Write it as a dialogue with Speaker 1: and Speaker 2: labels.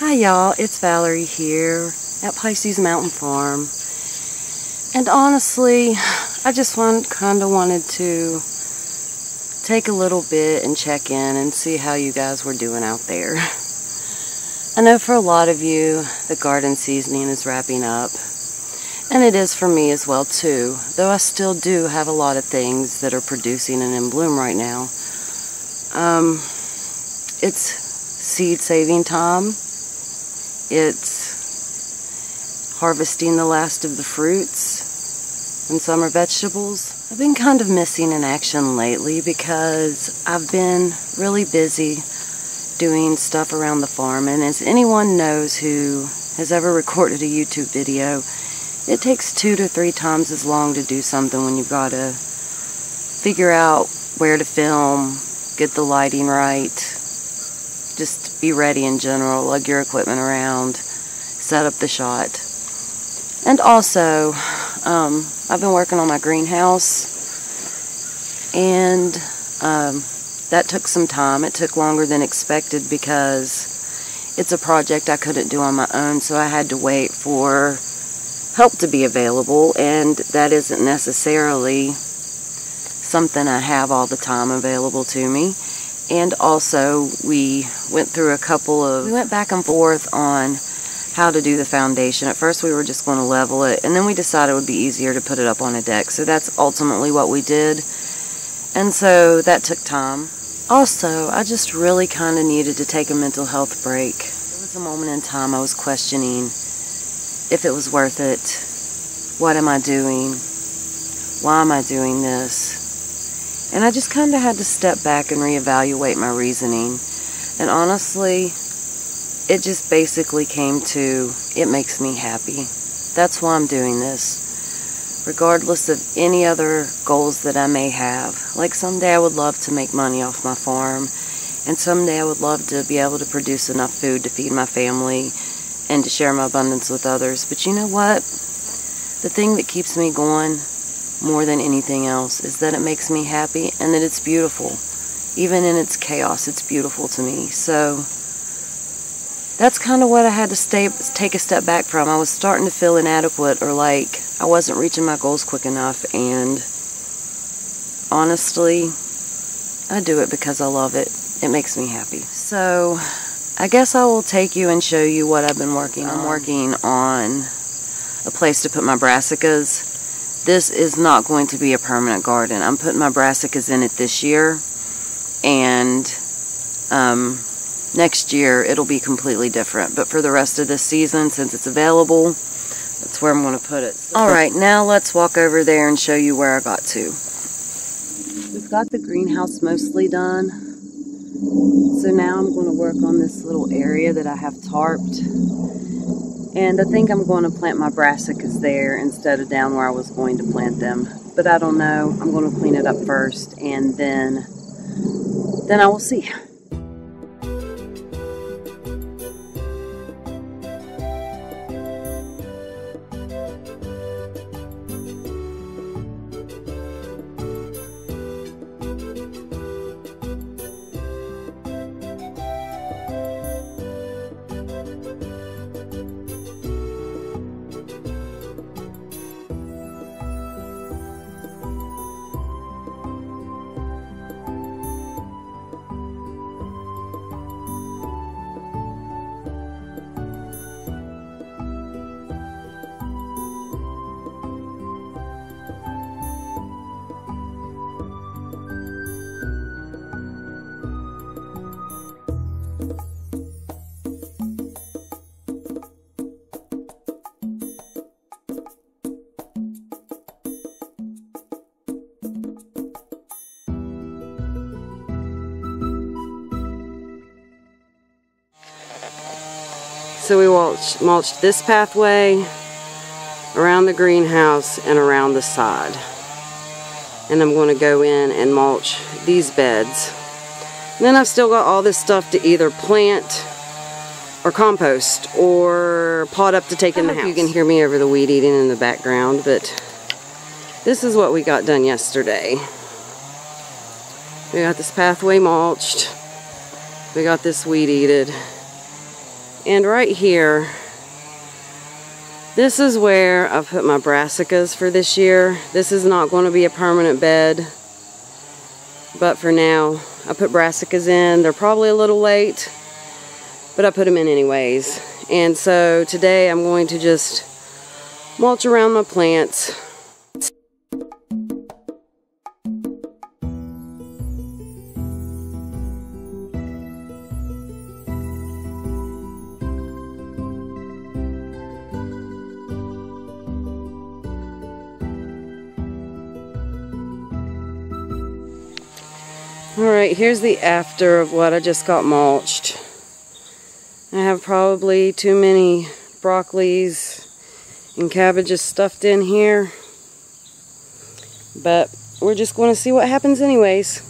Speaker 1: Hi y'all, it's Valeree here at Pisces Mountain Farm. And honestly, I just want, kind of wanted to take a little bit and check in and see how you guys were doing out there. I know for a lot of you, the garden seasoning is wrapping up. And it is for me as well too, though I still do have a lot of things that are producing and in bloom right now. Um, it's seed saving time it's harvesting the last of the fruits and summer vegetables. I've been kind of missing in action lately because I've been really busy doing stuff around the farm. And as anyone knows who has ever recorded a YouTube video, it takes two to three times as long to do something when you've got to figure out where to film, get the lighting right, just be ready in general, lug your equipment around, set up the shot. And also, um, I've been working on my greenhouse, and um, that took some time. It took longer than expected because it's a project I couldn't do on my own, so I had to wait for help to be available, and that isn't necessarily something I have all the time available to me and also we went through a couple of we went back and forth on how to do the foundation. At first we were just going to level it and then we decided it would be easier to put it up on a deck. So that's ultimately what we did. And so that took time. Also i just really kind of needed to take a mental health break. There was a moment in time i was questioning if it was worth it. What am i doing? Why am i doing this and I just kind of had to step back and reevaluate my reasoning. And honestly, it just basically came to it makes me happy. That's why I'm doing this. Regardless of any other goals that I may have. Like someday I would love to make money off my farm. And someday I would love to be able to produce enough food to feed my family and to share my abundance with others. But you know what? The thing that keeps me going more than anything else is that it makes me happy and that it's beautiful. Even in its chaos, it's beautiful to me. So that's kind of what I had to stay, take a step back from. I was starting to feel inadequate or like I wasn't reaching my goals quick enough. And honestly, I do it because I love it. It makes me happy. So I guess I will take you and show you what I've been working on. I'm um. working on a place to put my brassicas this is not going to be a permanent garden. I'm putting my brassicas in it this year, and um, next year it'll be completely different. But for the rest of this season, since it's available, that's where I'm going to put it. All right, now let's walk over there and show you where I got to. We've got the greenhouse mostly done. So now I'm going to work on this little area that I have tarped and I think I'm going to plant my brassicas there instead of down where I was going to plant them. But I don't know. I'm going to clean it up first and then then I will see. So we mulched, mulched this pathway, around the greenhouse, and around the side. And I'm going to go in and mulch these beds. And then I've still got all this stuff to either plant or compost or pot up to take in the house. You can hear me over the weed eating in the background, but this is what we got done yesterday. We got this pathway mulched. We got this weed eated. And right here, this is where I've put my brassicas for this year. This is not going to be a permanent bed. But for now, I put brassicas in. They're probably a little late, but I put them in anyways. And so today I'm going to just mulch around my plants. Alright, here's the after of what I just got mulched. I have probably too many broccolis and cabbages stuffed in here. But we're just going to see what happens anyways.